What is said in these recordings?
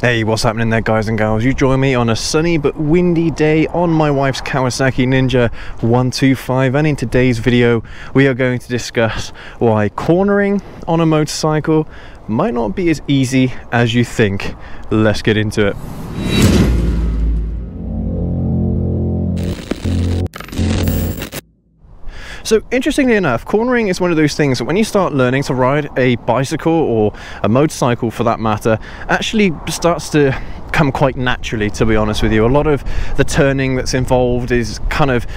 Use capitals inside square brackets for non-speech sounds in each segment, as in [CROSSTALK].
Hey, what's happening there, guys and gals? You join me on a sunny but windy day on my wife's Kawasaki Ninja 125, and in today's video, we are going to discuss why cornering on a motorcycle might not be as easy as you think. Let's get into it. So, interestingly enough, cornering is one of those things that when you start learning to ride a bicycle or a motorcycle for that matter, actually starts to come quite naturally, to be honest with you. A lot of the turning that's involved is kind of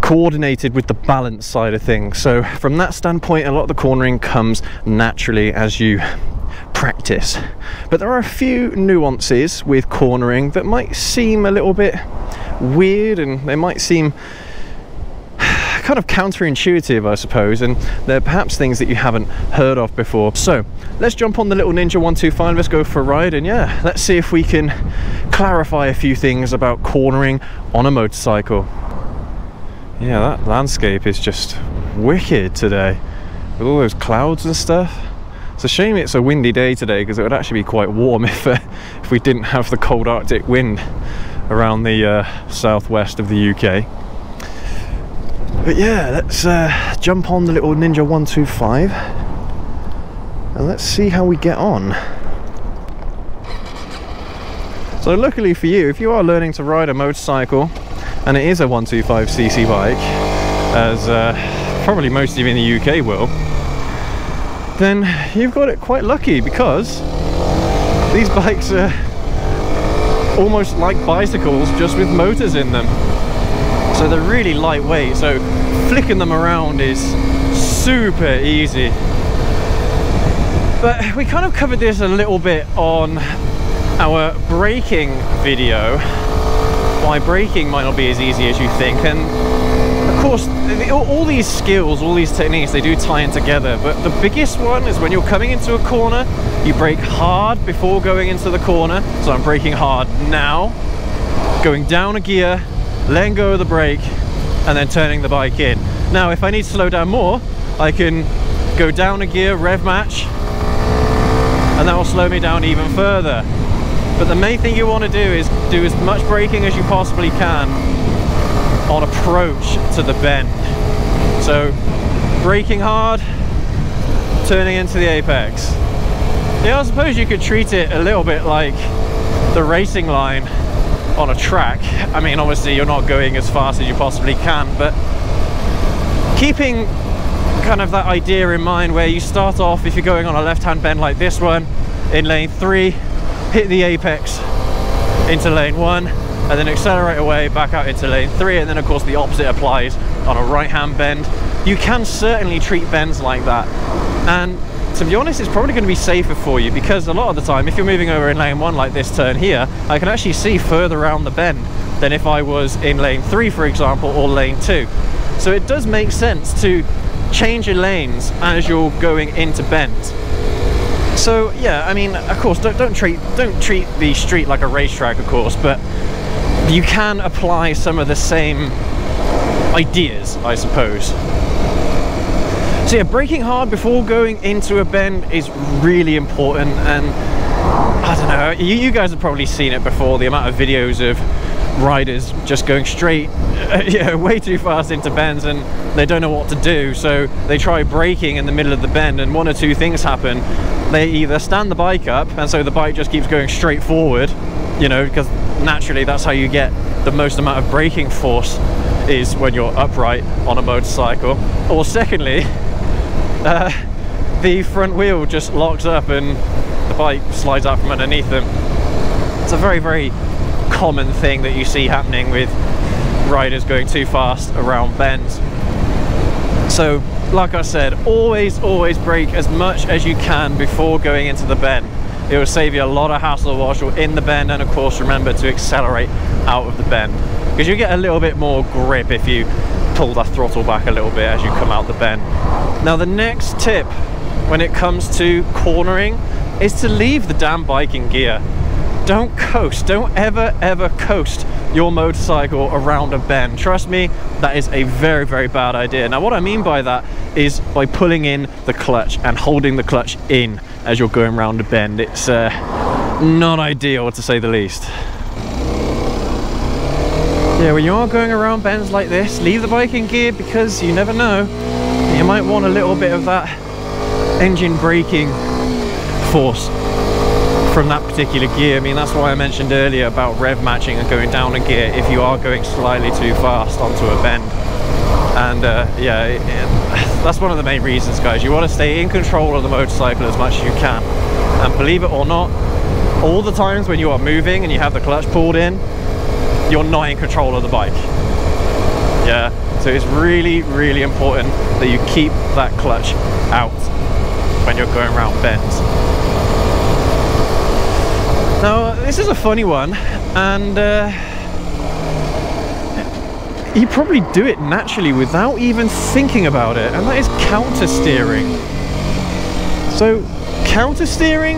coordinated with the balance side of things. So, from that standpoint, a lot of the cornering comes naturally as you practice. But there are a few nuances with cornering that might seem a little bit weird and they might seem kind of counterintuitive, I suppose, and they're perhaps things that you haven't heard of before. So let's jump on the little Ninja 125, let's go for a ride, and yeah, let's see if we can clarify a few things about cornering on a motorcycle. Yeah, that landscape is just wicked today, with all those clouds and stuff. It's a shame it's a windy day today because it would actually be quite warm [LAUGHS] if, uh, if we didn't have the cold Arctic wind around the uh, southwest of the UK. But yeah, let's uh, jump on the little Ninja 125 and let's see how we get on. So luckily for you, if you are learning to ride a motorcycle and it is a 125cc bike, as uh, probably most of you in the UK will, then you've got it quite lucky because these bikes are almost like bicycles just with motors in them so they're really lightweight so flicking them around is super easy. But we kind of covered this a little bit on our braking video. Why braking might not be as easy as you think and of course all these skills all these techniques they do tie in together but the biggest one is when you're coming into a corner you brake hard before going into the corner. So I'm braking hard now. Going down a gear letting go of the brake and then turning the bike in. Now if I need to slow down more I can go down a gear, rev match and that will slow me down even further. But the main thing you want to do is do as much braking as you possibly can on approach to the bend. So braking hard, turning into the apex. Yeah, I suppose you could treat it a little bit like the racing line on a track. I mean, obviously you're not going as fast as you possibly can, but keeping kind of that idea in mind where you start off, if you're going on a left-hand bend like this one, in lane three, hit the apex into lane one, and then accelerate away back out into lane three, and then of course the opposite applies on a right-hand bend. You can certainly treat bends like that. And to be honest, it's probably going to be safer for you because a lot of the time, if you're moving over in lane one like this turn here, I can actually see further around the bend than if I was in lane three, for example, or lane two. So it does make sense to change your lanes as you're going into bends. So yeah, I mean, of course, don't, don't treat don't treat the street like a racetrack, of course, but you can apply some of the same ideas, I suppose. So yeah, braking hard before going into a bend is really important and I don't know, you, you guys have probably seen it before, the amount of videos of riders just going straight uh, [LAUGHS] yeah, way too fast into bends and they don't know what to do. So they try braking in the middle of the bend and one or two things happen. They either stand the bike up and so the bike just keeps going straight forward you know because naturally that's how you get the most amount of braking force is when you're upright on a motorcycle. Or secondly [LAUGHS] uh, [LAUGHS] the front wheel just locks up and the bike slides out from underneath them. It's a very, very common thing that you see happening with riders going too fast around bends. So, like I said, always, always brake as much as you can before going into the bend. It will save you a lot of hassle whilst you're in the bend and of course remember to accelerate out of the bend because you get a little bit more grip if you pull the throttle back a little bit as you come out the bend. Now the next tip when it comes to cornering is to leave the damn bike in gear. Don't coast, don't ever ever coast your motorcycle around a bend. Trust me, that is a very, very bad idea. Now what I mean by that is by pulling in the clutch and holding the clutch in as you're going around a bend. It's uh, not ideal to say the least. Yeah, when you are going around bends like this, leave the bike in gear because you never know. You might want a little bit of that engine braking force from that particular gear. I mean, that's why I mentioned earlier about rev matching and going down a gear if you are going slightly too fast onto a bend. And uh, yeah, it, it, [LAUGHS] that's one of the main reasons, guys. You want to stay in control of the motorcycle as much as you can. And believe it or not, all the times when you are moving and you have the clutch pulled in, you're not in control of the bike. Yeah, so it's really, really important that you keep that clutch out when you're going around bends. Now, this is a funny one, and uh, you probably do it naturally without even thinking about it, and that is counter steering. So, counter steering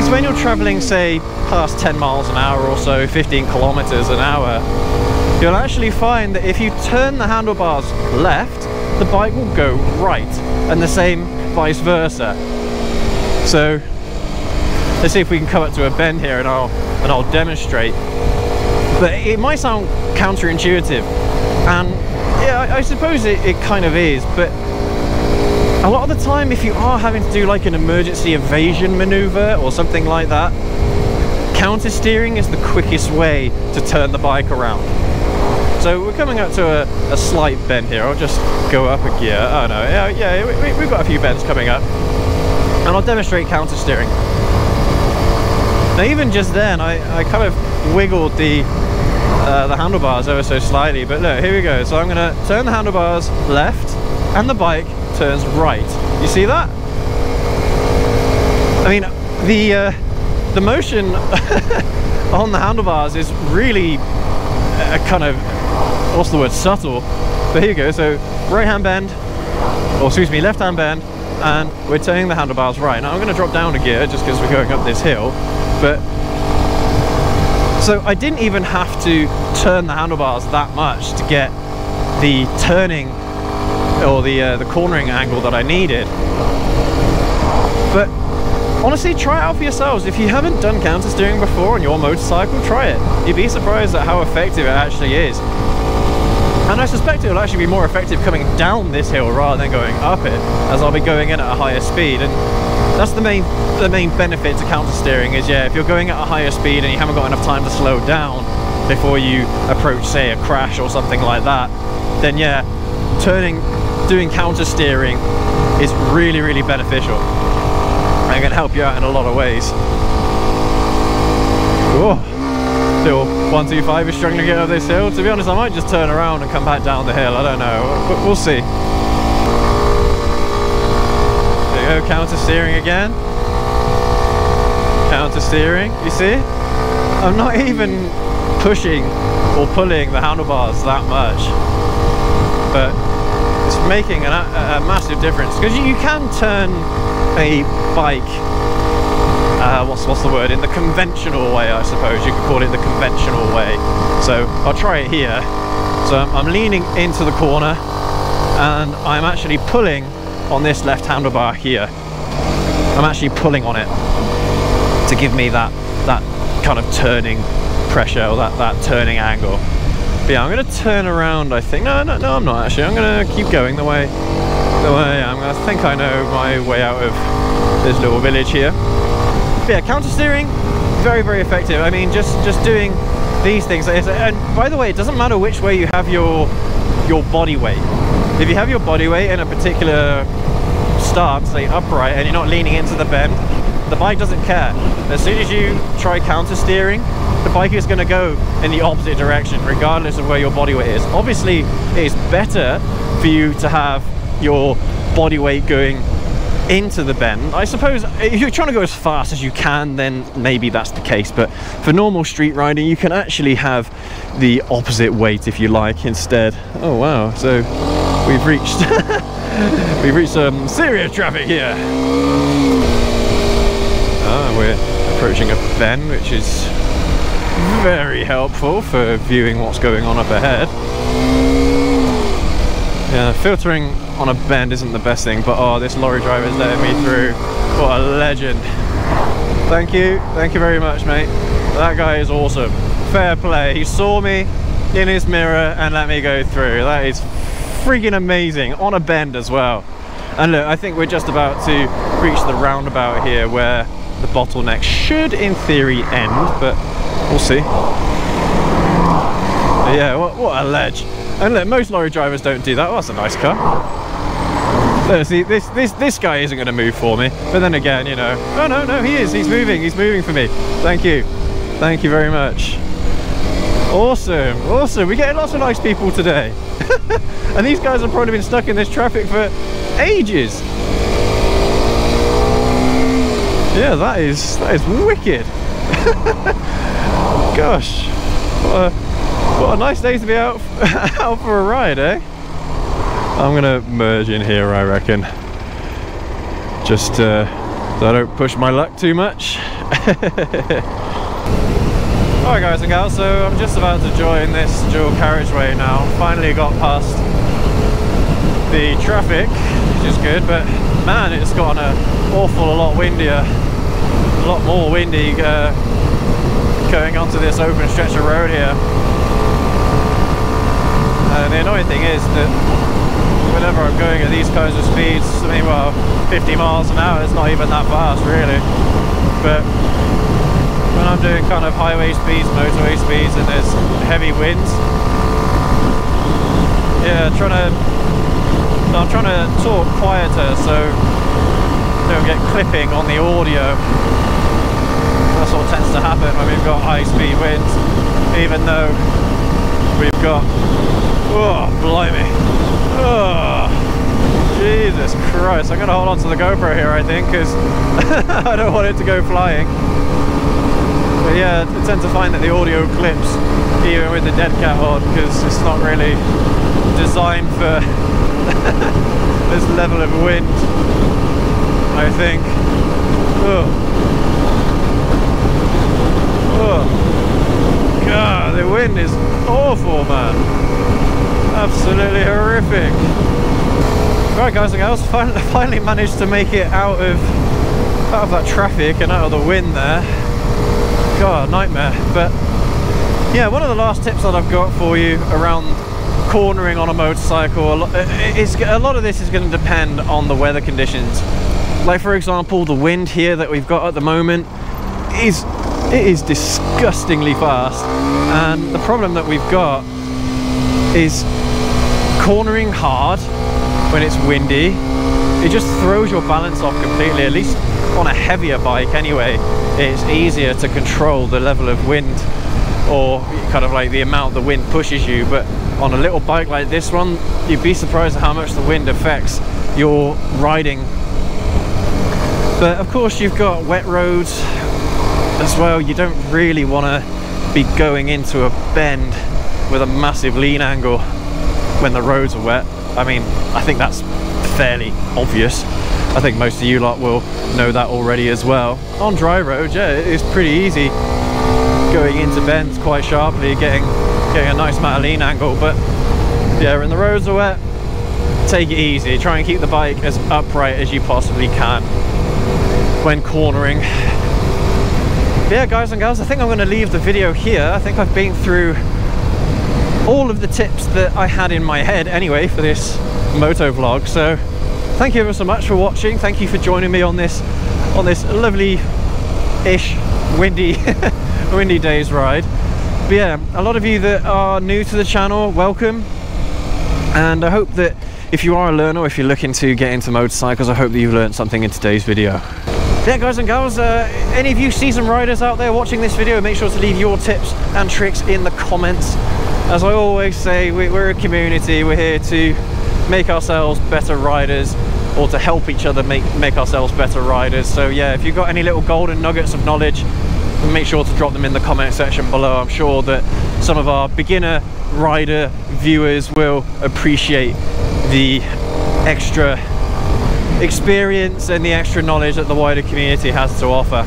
is when you're traveling, say, past 10 miles an hour or so, 15 kilometers an hour, you'll actually find that if you turn the handlebars left, the bike will go right, and the same vice versa. So, let's see if we can come up to a bend here and I'll and I'll demonstrate but it might sound counterintuitive and yeah I, I suppose it, it kind of is but a lot of the time if you are having to do like an emergency evasion maneuver or something like that counter steering is the quickest way to turn the bike around so we're coming up to a, a slight bend here I'll just go up a gear oh no yeah, yeah we, we've got a few bends coming up and I'll demonstrate counter steering now even just then, I, I kind of wiggled the uh, the handlebars ever so slightly, but look, here we go. So I'm gonna turn the handlebars left and the bike turns right. You see that? I mean, the, uh, the motion [LAUGHS] on the handlebars is really a kind of, what's the word, subtle. But here you go, so right hand bend, or excuse me, left hand bend, and we're turning the handlebars right. Now I'm gonna drop down a gear just because we're going up this hill, but so I didn't even have to turn the handlebars that much to get the turning or the uh, the cornering angle that I needed. But honestly try it out for yourselves. If you haven't done counter steering before on your motorcycle try it. You'd be surprised at how effective it actually is and I suspect it will actually be more effective coming down this hill rather than going up it as I'll be going in at a higher speed. And that's the main the main benefit to counter steering is yeah if you're going at a higher speed and you haven't got enough time to slow down before you approach say a crash or something like that then yeah turning doing counter steering is really really beneficial and can help you out in a lot of ways. Still 125 is struggling to get up this hill. To be honest I might just turn around and come back down the hill. I don't know. But we'll see. Go, counter steering again. Counter steering, you see? I'm not even pushing or pulling the handlebars that much. But it's making a, a massive difference. Because you, you, can turn a bike uh, what's, what's the word in the conventional way I suppose you could call it the conventional way so I'll try it here so I'm, leaning into the corner and I'm actually pulling on this left handlebar here. I'm actually pulling on it to give me that that kind of turning pressure or that, that turning angle. But yeah, I'm going to turn around, I think. No, no, no, I'm not actually. I'm going to keep going the way, the way I'm to think I know my way out of this little village here. Yeah, counter steering, very, very effective. I mean, just, just doing these things. And by the way, it doesn't matter which way you have your, your body weight. If you have your body weight in a particular stance, say upright, and you're not leaning into the bend, the bike doesn't care. As soon as you try counter steering, the bike is going to go in the opposite direction, regardless of where your body weight is. Obviously, it's better for you to have your body weight going into the bend. I suppose if you're trying to go as fast as you can, then maybe that's the case. But for normal street riding, you can actually have the opposite weight if you like instead. Oh wow, so we've reached [LAUGHS] we've reached some serious traffic here. Ah, we're approaching a bend, which is very helpful for viewing what's going on up ahead. Yeah, filtering on a bend isn't the best thing, but oh, this lorry driver is letting me through. What a legend. Thank you. Thank you very much, mate. That guy is awesome. Fair play. He saw me in his mirror and let me go through. That is freaking amazing. On a bend as well. And look, I think we're just about to reach the roundabout here where the bottleneck should, in theory, end, but we'll see. Yeah, what, what a ledge. And look, most lorry drivers don't do that. Oh, that's a nice car. Look, see, this, this, this guy isn't going to move for me. But then again, you know, oh no, no, he is. He's moving. He's moving for me. Thank you. Thank you very much. Awesome, awesome. We're getting lots of nice people today. [LAUGHS] and these guys have probably been stuck in this traffic for ages. Yeah, that is that is wicked. [LAUGHS] Gosh, what a, what a nice day to be out [LAUGHS] out for a ride, eh? I'm gonna merge in here, I reckon. Just uh, so I don't push my luck too much. [LAUGHS] Alright guys and gals, so I'm just about to join this dual carriageway now. Finally got past the traffic, which is good, but man, it's gotten an awful a lot windier. A lot more windy uh, going onto this open stretch of road here. And the annoying thing is that whenever I'm going at these kinds of speeds, I mean, well, 50 miles an hour, it's not even that fast, really. But when I'm doing kind of highway speeds, motorway speeds, and there's heavy winds, yeah, trying to, I'm trying to talk quieter so don't get clipping on the audio. That's what tends to happen when we've got high speed winds, even though we've got, oh, blimey, Oh, Jesus Christ. I'm going to hold on to the GoPro here, I think, because [LAUGHS] I don't want it to go flying. But yeah, I tend to find that the audio clips even with the dead cat on because it's not really designed for [LAUGHS] this level of wind, I think. Oh. Oh. God, the wind is awful, man. Absolutely horrific. Right guys and girls, [LAUGHS] finally, managed to make it out of out of that traffic and out of the wind there. God, nightmare. But yeah, one of the last tips that I've got for you around cornering on a motorcycle, a a lot of this is going to depend on the weather conditions. Like for example, the wind here that we've got at the moment is it is disgustingly fast and the problem that we've got is cornering hard when it's windy. It just throws your balance off completely at least on a heavier bike anyway. It's easier to control the level of wind or kind of like the amount the wind pushes you but on a little bike like this one you'd be surprised at how much the wind affects your riding. But of course you've got wet roads as well. You don't really want to be going into a bend with a massive lean angle when the roads are wet. I mean, I think that's fairly obvious. I think most of you lot will know that already as well. On dry roads, yeah, it's pretty easy going into bends quite sharply, getting getting a nice amount of lean angle, but yeah, when the roads are wet, take it easy. Try and keep the bike as upright as you possibly can when cornering. But yeah, guys and girls, I think I'm going to leave the video here. I think I've been through all of the tips that I had in my head anyway for this moto vlog. So thank you ever so much for watching. Thank you for joining me on this on this lovely-ish windy [LAUGHS] windy day's ride. But yeah, a lot of you that are new to the channel, welcome. And I hope that if you are a learner if you're looking to get into motorcycles, I hope that you've learned something in today's video. Yeah, guys and girls, uh, any of you seasoned riders out there watching this video, make sure to leave your tips and tricks in the comments as I always say, we're a community. We're here to make ourselves better riders or to help each other make, make ourselves better riders. So yeah, if you've got any little golden nuggets of knowledge, make sure to drop them in the comment section below. I'm sure that some of our beginner rider viewers will appreciate the extra experience and the extra knowledge that the wider community has to offer.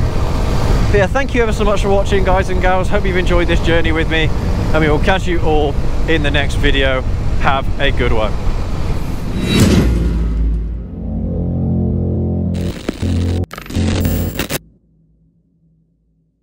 But yeah, thank you ever so much for watching guys and gals. Hope you've enjoyed this journey with me and we will catch you all in the next video. Have a good one.